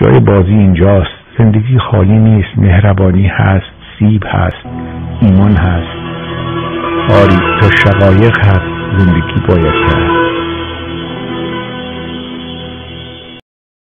جای بازی اینجاست. زندگی خالی نیست. مهربانی هست. سیب هست. ایمان هست. آری تا شقایق هست زندگی باید کرد.